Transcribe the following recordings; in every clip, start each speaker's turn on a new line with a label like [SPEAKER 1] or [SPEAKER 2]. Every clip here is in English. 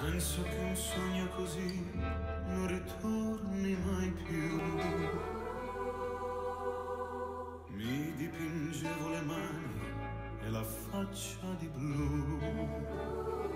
[SPEAKER 1] Penso che un sogno così non ritorni mai più. Mi dipingevo le mani e la faccia di blu.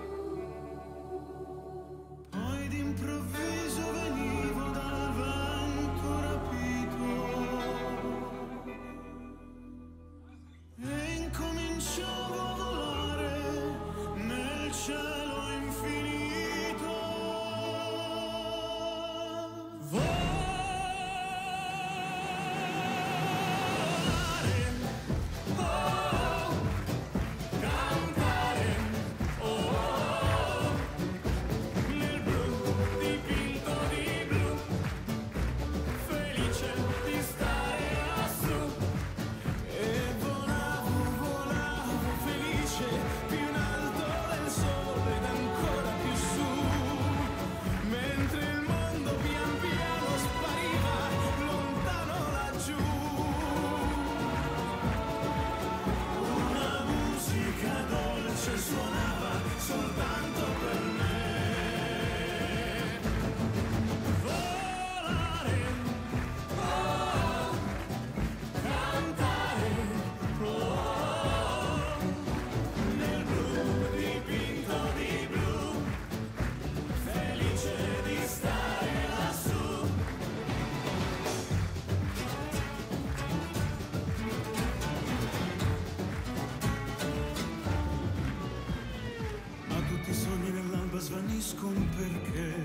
[SPEAKER 1] capisco un perché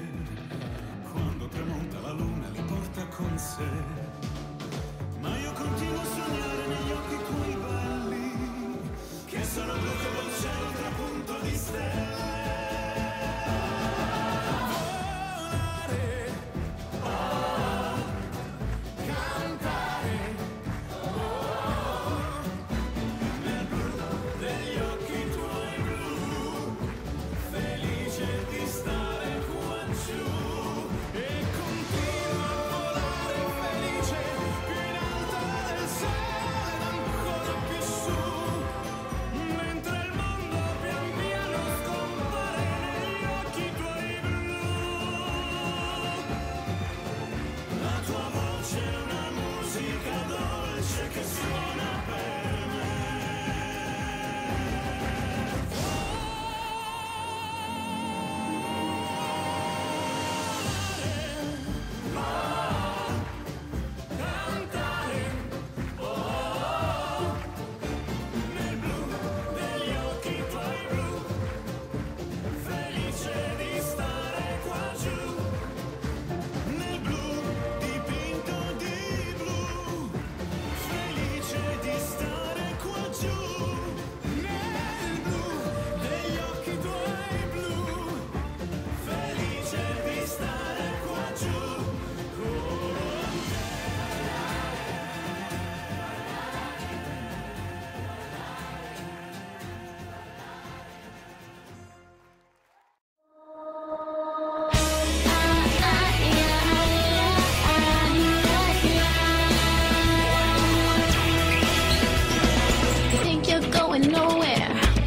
[SPEAKER 1] quando tramonta la luna li porta con sé. Ma io continuo a sognare negli occhi tuoi belli che sono blu come un cielo trapunto di
[SPEAKER 2] stella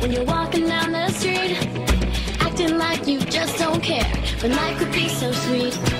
[SPEAKER 2] when you're walking down the street, acting like you just don't care. but life could be so sweet.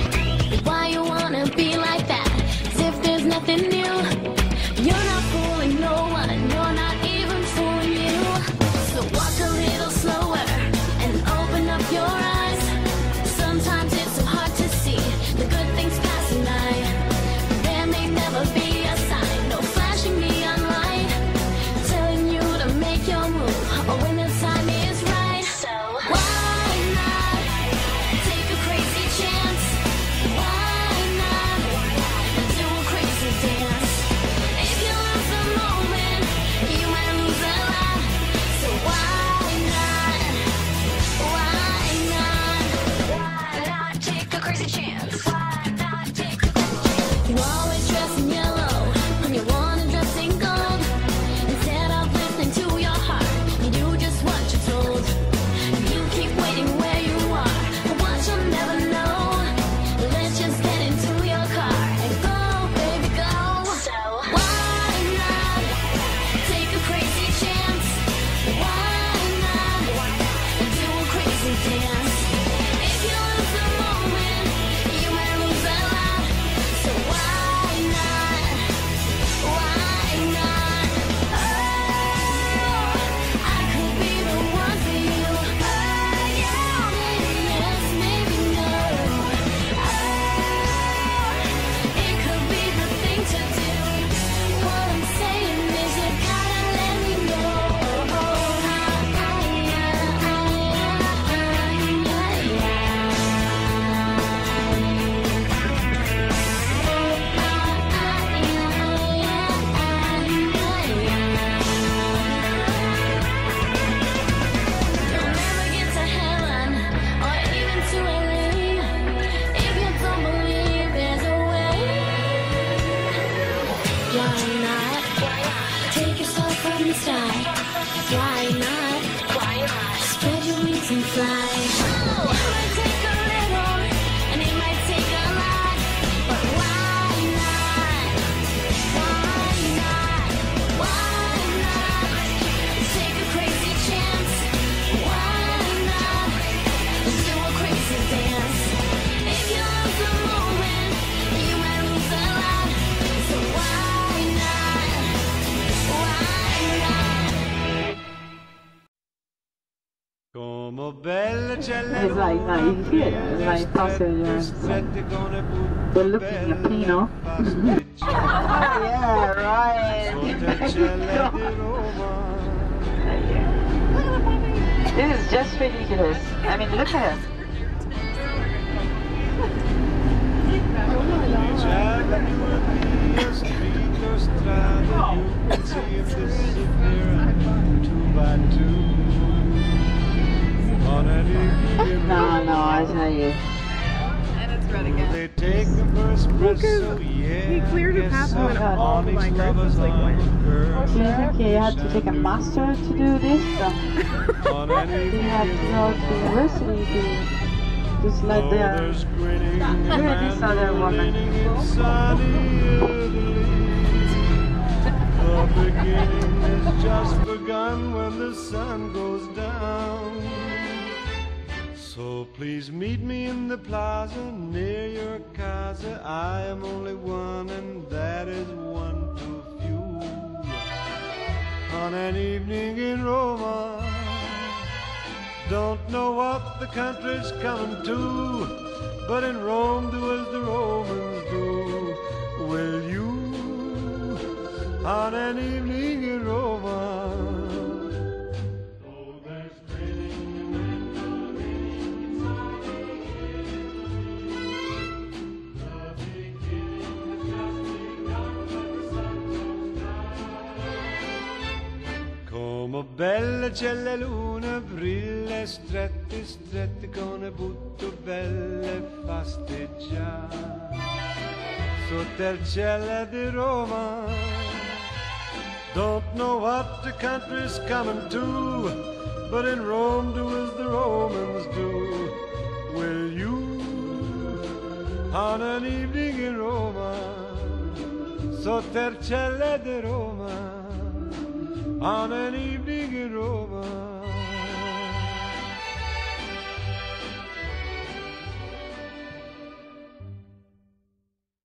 [SPEAKER 2] fly. It's
[SPEAKER 3] like, no, you can see it. It's like it's like- We're looking at Pino. yeah, right. this is just ridiculous. I mean, look at it. No, no, I tell you.
[SPEAKER 4] And it's red again.
[SPEAKER 5] They take the first
[SPEAKER 6] Because
[SPEAKER 5] yeah.
[SPEAKER 6] he cleared a path and went
[SPEAKER 3] God.
[SPEAKER 6] all the migrants. It's like, what?
[SPEAKER 3] Do you think he had to take a master to do this? Or he had to go to university to just let oh, the... Look at this other woman.
[SPEAKER 5] The beginning has just begun when the sun goes down. So please meet me in the plaza near your casa. I am only one, and that is one too few. On an evening in Roma, don't know what the country's coming to, but in Rome do as the Romans do. Will you? On an evening in Roma. Belle c'è la luna, brille strette, strette con butto belle fasteggiare. Sotto il cielo di Roma, don't know what the country's coming to, but in Rome do as the Romans do. Will you, on an evening in Roma, sotto il cielo di Roma, on an evening in Roma.